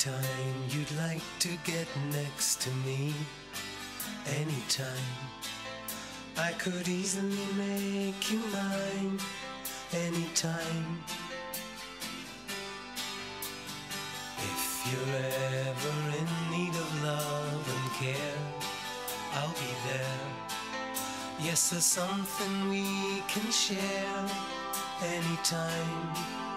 Anytime you'd like to get next to me, anytime I could easily make you mine, anytime. If you're ever in need of love and care, I'll be there. Yes, there's something we can share anytime.